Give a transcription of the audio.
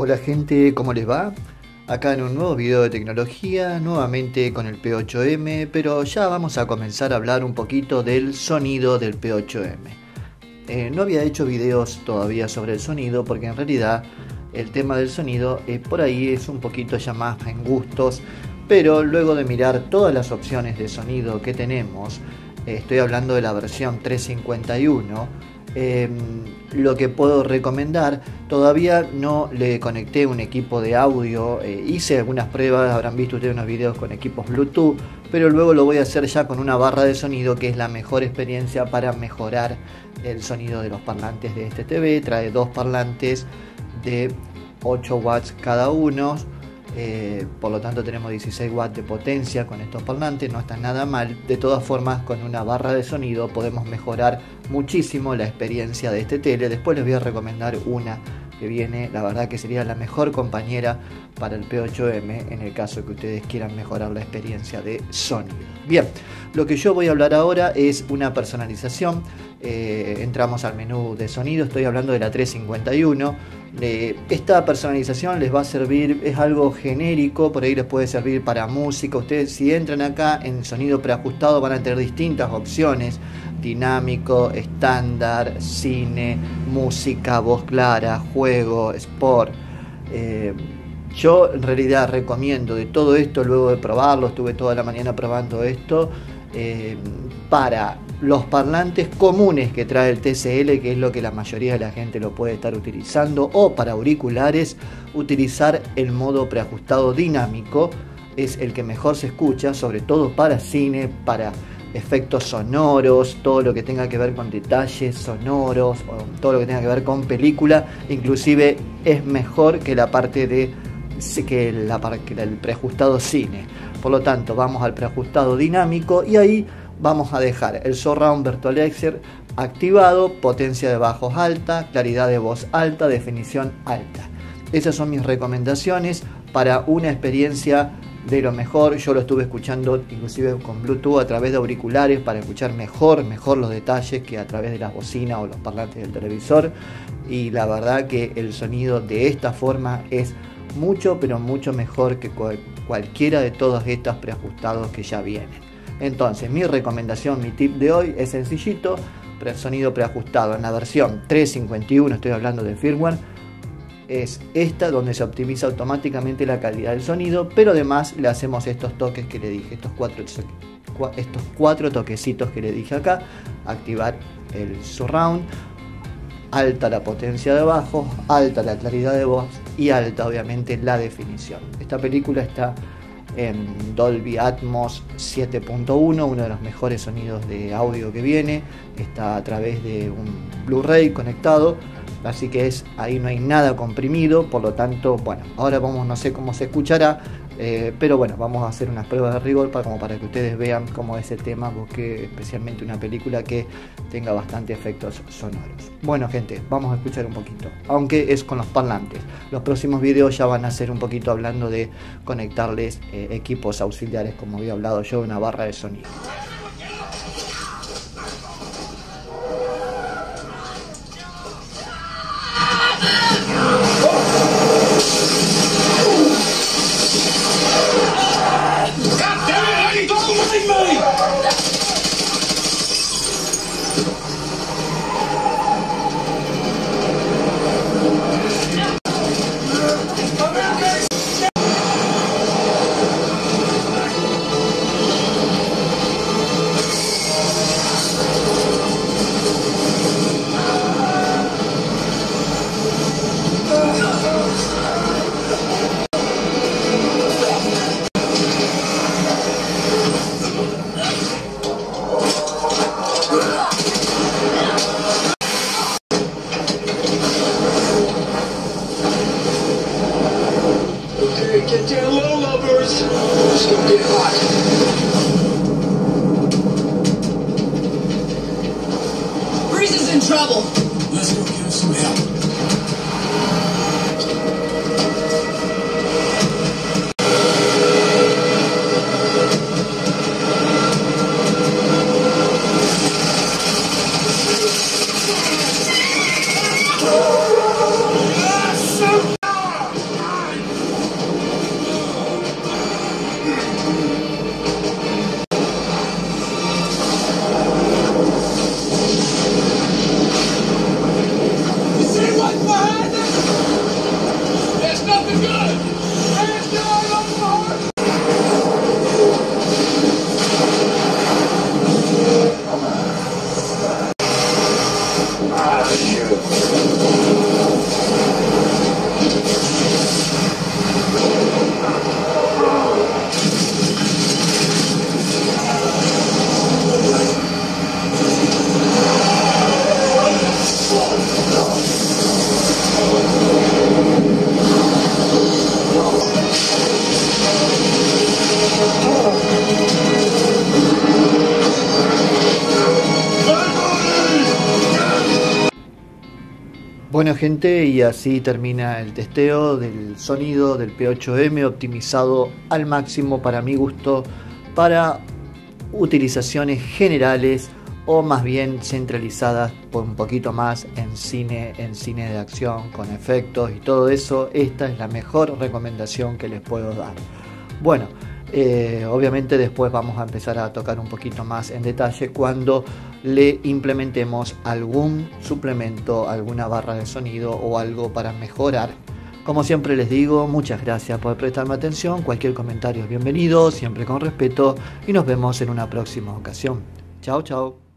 Hola gente, ¿cómo les va? Acá en un nuevo video de tecnología, nuevamente con el P8M, pero ya vamos a comenzar a hablar un poquito del sonido del P8M. Eh, no había hecho videos todavía sobre el sonido porque en realidad el tema del sonido por ahí es un poquito ya más en gustos, pero luego de mirar todas las opciones de sonido que tenemos, eh, estoy hablando de la versión 351, Em, lo que puedo recomendar, todavía no le conecté un equipo de audio, eh, hice algunas pruebas, habrán visto ustedes unos videos con equipos Bluetooth, pero luego lo voy a hacer ya con una barra de sonido que es la mejor experiencia para mejorar el sonido de los parlantes de este TV. Trae dos parlantes de 8 watts cada uno eh, por lo tanto tenemos 16 watts de potencia con estos parlantes, no está nada mal. De todas formas, con una barra de sonido podemos mejorar muchísimo la experiencia de este tele. Después les voy a recomendar una que viene, la verdad que sería la mejor compañera para el P8M en el caso que ustedes quieran mejorar la experiencia de sonido. Bien, lo que yo voy a hablar ahora es una personalización. Eh, entramos al menú de sonido, estoy hablando de la 351 esta personalización les va a servir, es algo genérico, por ahí les puede servir para música. Ustedes si entran acá en sonido preajustado van a tener distintas opciones. Dinámico, estándar, cine, música, voz clara, juego, sport. Eh, yo en realidad recomiendo de todo esto, luego de probarlo, estuve toda la mañana probando esto, eh, para los parlantes comunes que trae el TCL, que es lo que la mayoría de la gente lo puede estar utilizando, o para auriculares, utilizar el modo preajustado dinámico, es el que mejor se escucha, sobre todo para cine, para efectos sonoros, todo lo que tenga que ver con detalles sonoros, o todo lo que tenga que ver con película, inclusive es mejor que la parte de que, la, que el preajustado cine. Por lo tanto, vamos al preajustado dinámico y ahí vamos a dejar el Surround Virtualizer activado, potencia de bajos alta, claridad de voz alta, definición alta. Esas son mis recomendaciones para una experiencia de lo mejor. Yo lo estuve escuchando inclusive con Bluetooth a través de auriculares para escuchar mejor, mejor los detalles que a través de las bocinas o los parlantes del televisor. Y la verdad que el sonido de esta forma es mucho, pero mucho mejor que cualquiera de todos estos preajustados que ya vienen. Entonces, mi recomendación, mi tip de hoy es sencillito, sonido preajustado en la versión 351, estoy hablando de firmware, es esta donde se optimiza automáticamente la calidad del sonido, pero además le hacemos estos toques que le dije, estos cuatro, estos cuatro toquecitos que le dije acá, activar el surround, alta la potencia de bajo, alta la claridad de voz y alta obviamente la definición. Esta película está en Dolby Atmos 7.1, uno de los mejores sonidos de audio que viene, está a través de un Blu-ray conectado, así que es ahí no hay nada comprimido, por lo tanto, bueno, ahora vamos, no sé cómo se escuchará, eh, pero bueno, vamos a hacer unas pruebas de rigor para, como para que ustedes vean cómo es el tema, porque especialmente una película que tenga bastante efectos sonoros. Bueno gente, vamos a escuchar un poquito, aunque es con los parlantes. Los próximos videos ya van a ser un poquito hablando de conectarles eh, equipos auxiliares, como había hablado yo, una barra de sonido. Italy. Get down low, lovers. Let's go get hot. Breeze is in trouble. Let's go get him some help. Bueno gente, y así termina el testeo del sonido del P8M optimizado al máximo para mi gusto para utilizaciones generales o más bien centralizadas por un poquito más en cine, en cine de acción con efectos y todo eso. Esta es la mejor recomendación que les puedo dar. Bueno, eh, obviamente después vamos a empezar a tocar un poquito más en detalle cuando le implementemos algún suplemento, alguna barra de sonido o algo para mejorar. Como siempre les digo, muchas gracias por prestarme atención, cualquier comentario es bienvenido, siempre con respeto y nos vemos en una próxima ocasión. Chao, chao.